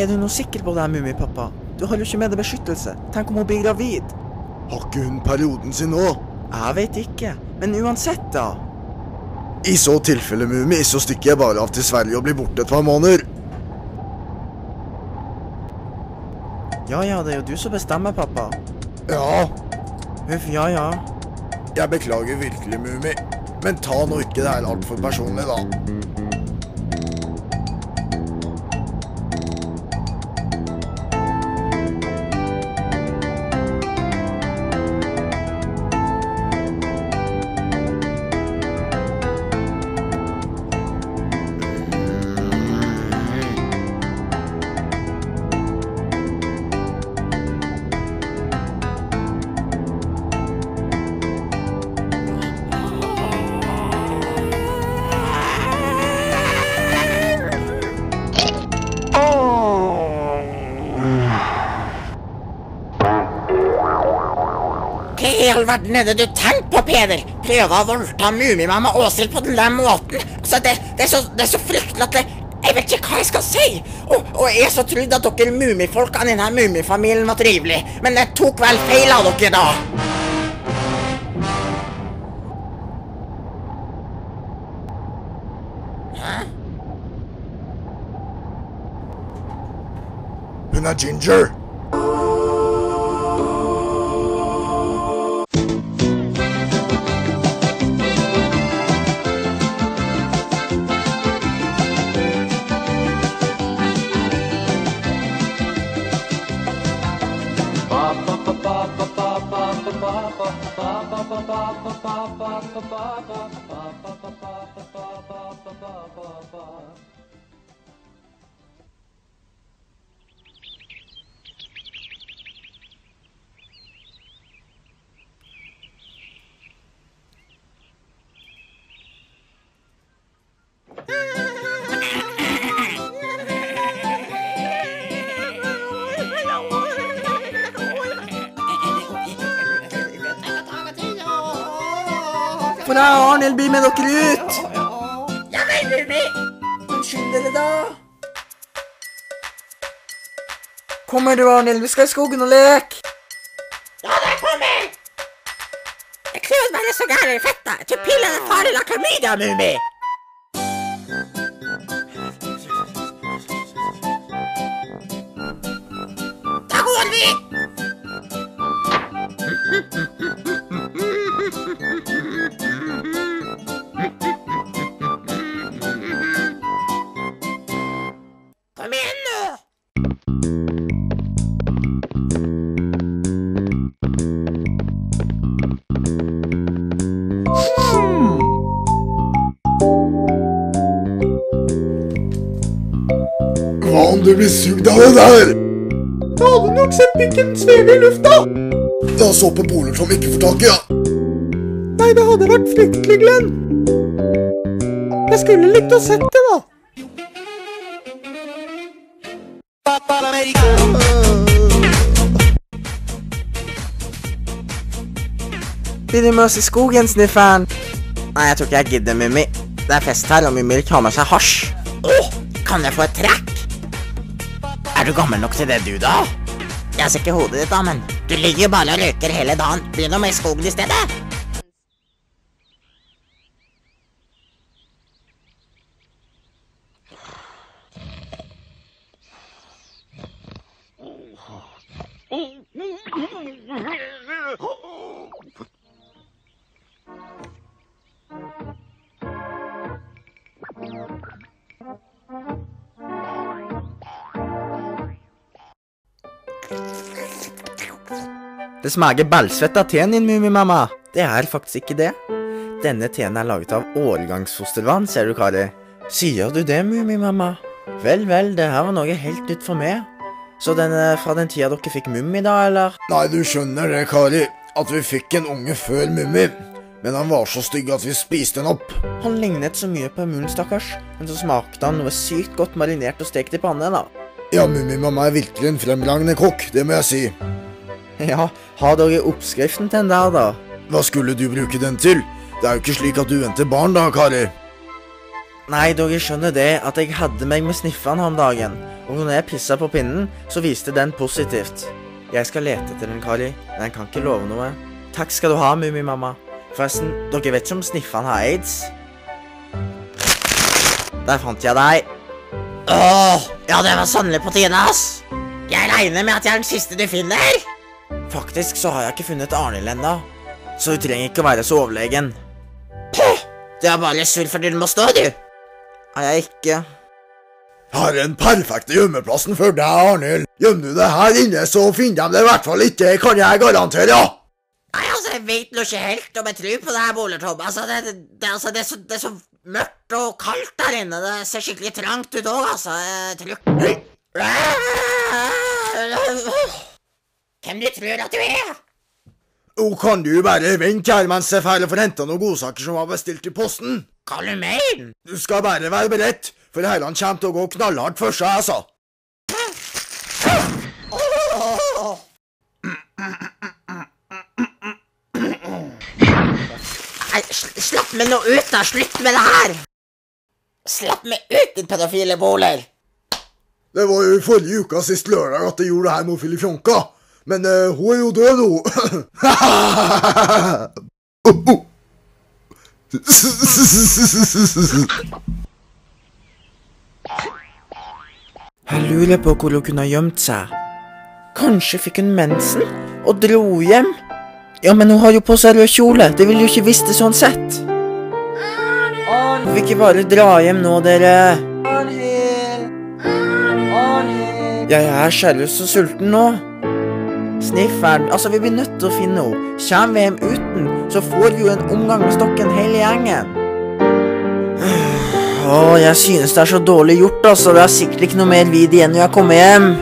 Er du nå sikker på det, Mummipappa? Du har jo ikke med deg beskyttelse. Tenk om hun blir gravid? Har ikke hun perioden sin nå? Jeg vet ikke. Men uansett, da. I så tilfelle, Mummi, så stikker jeg bare av til Sverige og blir borte et par måneder. Ja ja, det er jo du som bestemmer, pappa. Ja, Huff, ja ja. jeg beklager virkelig, Mummi. Men ta nå ikke det her altfor personlig, da. I all verden er det du tenker på, Peder? Prøve å voldta Mumimamma Åshild på den der måten? Altså, det, det, er så, det er så fryktelig at det, jeg vet ikke hva jeg skal si. Og, og jeg så trodde at dere mumifolkene i denne mumifamilien var trivelige, men jeg tok vel feil av dere da. Hun er Ginger. For jeg og Arnhild blir med dere ut! Ja vel, Rumi. Unnskyld dere, da. Kommer du, Arnhild? Vi skal i skogen og leke. Ja, det kommer. Jeg klør meg så gærent i fettet. Jeg tror pillene er farlig av klamydia, Mummi. Du blir sugd av det der? Da hadde nok sett pikken sveve i lufta. Da boler som ikke får tak i, ja. Nei, det hadde vært fryktelig, Glenn. Jeg skulle likt å sett det, da. Blir du med oss i skogen, Sniffen? Nei, jeg tror ikke jeg gidder, Mummi. Det er fest her, og Mummi vil ikke ha med seg hasj. Åh, kan jeg få et trekk? Er du gammel nok til det, du, da? Jeg ser ikke hodet ditt, da, men du ligger jo bare og røyker hele dagen. Begynn å med skogen i stedet. Det smaker ballsvett av teen din, Mummimamma. Det er faktisk ikke det. Denne teen er laget av årgangsfostervann, ser du, Kari. Sier du det, Mummimamma? Vel, vel, det her var noe helt nytt for meg. Så den er fra den tida dere fikk Mummi, da, eller? Nei, du skjønner det, Kari. At vi fikk en unge før Mummi. Men han var så stygg at vi spiste den opp. Han lignet så mye på munnen, stakkars. Men så smakte han noe sykt godt marinert og stekt i panne, da. Ja, Mummimamma er virkelig en fremragende kokk, det må jeg si. Ja, har dere oppskriften til den der, da? Hva skulle du bruke den til? Det er jo ikke slik at du venter barn da, Kari. Nei, dere skjønner det at jeg hadde meg med snifferen om dagen, og når jeg pissa på pinnen, så viste den positivt. Jeg skal lete etter den, Kari, men jeg kan ikke love noe. Takk skal du ha, Mummimamma. Forresten, dere vet ikke om snifferen har aids? Der fant jeg deg. Åh, ja, det var sannelig på tide, ass. Jeg regner med at jeg er den siste du finner. Faktisk så har jeg ikke funnet Arnhild ennå, så du trenger ikke å være så overlegen. Puh, du er bare sur fordi du må stå, du. Er jeg ikke? Her er den perfekte gjemmeplassen for deg, Arnhild. Gjemmer du det her inne, så finner de det i hvert fall ikke, kan jeg garantere. Nei, altså, jeg vet nå ikke helt om jeg tror på det her. Altså, det, det, altså, det, er så, det er så mørkt og kaldt der inne. Det ser skikkelig trangt ut òg, altså. Tror Hvem du tror at du er? Nå kan du bare vente her mens jeg drar for å hente noen godsaker som var bestilt i posten. Hva du mener? Du skal bare være beredt, for dette kommer til å gå knallhardt for seg, altså. Nei, slapp meg nå ut, da! Slutt med det her! Slapp meg ut, din pedofile boler! Det var jo i forrige uke sist lørdag at jeg gjorde det her med Filifjonka. Men uh, hun er jo død nå. Jeg lurer på hvor hun kunne ha gjemt seg. Kanskje fikk hun mensen og dro hjem? Ja, men hun har jo på seg rød kjole. Det ville jo ikke visst det sånn sett. Hun vi ikke bare dra hjem nå, dere. Jeg er seriøst så sulten nå. Snifferen Altså, vi blir nødt til å finne henne. Kommer vi hjem uten, så får vi jo en omgang med stokken hele gjengen. Å, jeg synes det er så dårlig gjort, altså. Det er sikkert ikke noe mer vid igjen når jeg kommer hjem.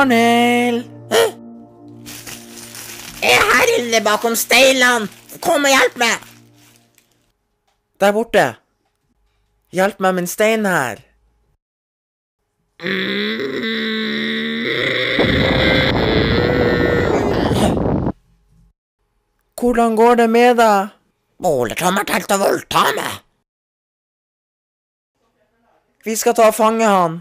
Arnhild! Jeg er her inne bakom steinene! Kom og hjelp meg! Der borte. Hjelp meg med en stein her. Hvordan går det med deg? Bolertom har tenkt å voldta meg. Vi skal ta og fange han.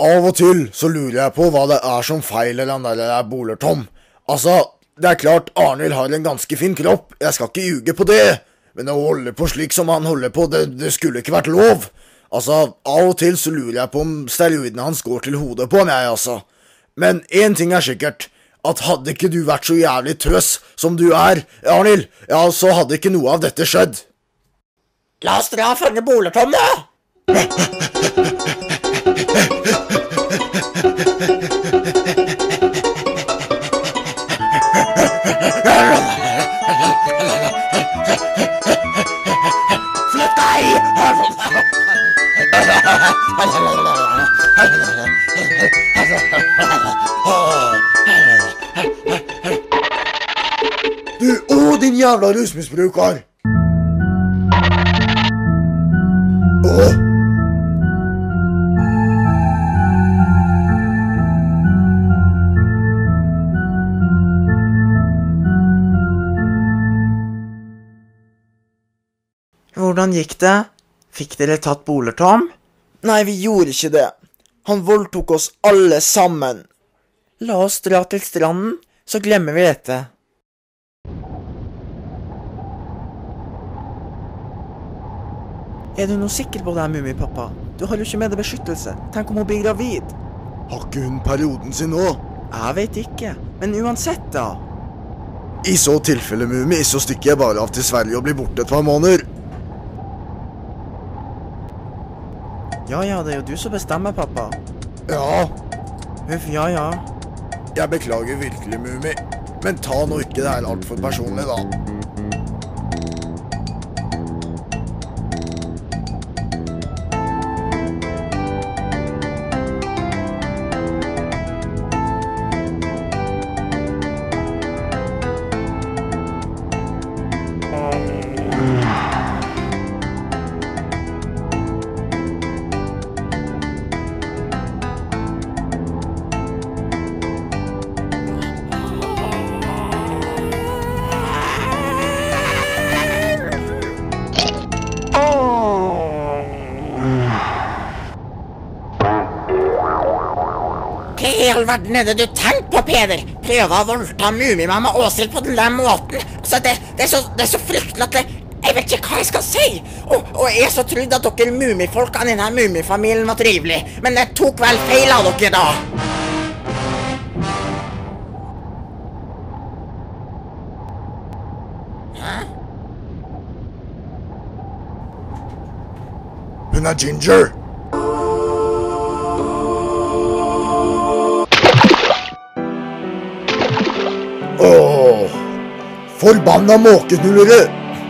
Av og til så lurer jeg på hva det er som feiler han der der Bolertom. Altså, det er klart Arnhild har en ganske fin kropp, jeg skal ikke ljuge på det, men å holde på slik som han holder på, det, det skulle ikke vært lov. Altså, av og til så lurer jeg på om steroidene hans går til hodet på ham, jeg, altså. Men én ting er sikkert, at hadde ikke du vært så jævlig tøs som du er, Arnhild, ja, så hadde ikke noe av dette skjedd. La oss dra og fange Bolertom, da! din jævla rusmisbruker! Å, Hvordan gikk det? Fikk dere tatt Bolertom? Nei, vi gjorde ikke det. Han voldtok oss alle sammen. La oss dra til stranden, så glemmer vi dette. Er du nå sikker på det, Mummipappa? Du har jo ikke med deg beskyttelse. Tenk om hun blir gravid? har ikke hun perioden sin nå? Jeg vet ikke, men uansett, da. I så tilfelle, Mummi, så stikker jeg bare av til Sverige og blir borte et par måneder. Ja ja, det er jo du som bestemmer, pappa. Ja, Huff, ja ja. jeg beklager virkelig, Mummi. Men ta nå ikke det her altfor personlig, da. All verden er det du tenker på, Peder? Prøver å voldta Mummimamma Åshild på den måten? Altså, det, det, er så, det er så fryktelig at det, jeg vet ikke hva jeg skal si. Og, og jeg så trodde at dere mumifolkene i denne mummifamilien var trivelige, men jeg tok vel feil av dere, da. Hun er Ginger. Forbanna måkeknullere.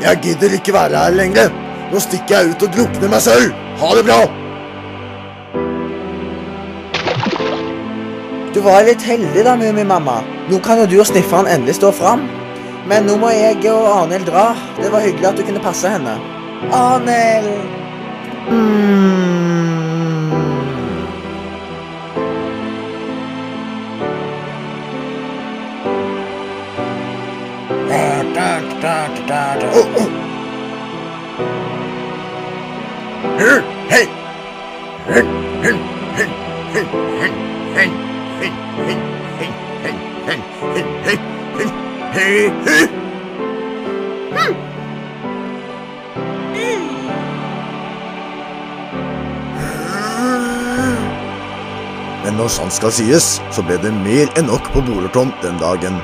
Jeg gidder ikke være her lenger. Nå stikker jeg ut og drukner meg selv. Ha det bra. Du var litt heldig da, Mummimamma. Nå kan jo du og Snifferen endelig stå fram. Men nå må jeg og Arnhild dra. Det var hyggelig at du kunne passe henne. Arnhild! Mm. Men når sant skal sies, så ble det mer enn nok på Bolerton den dagen.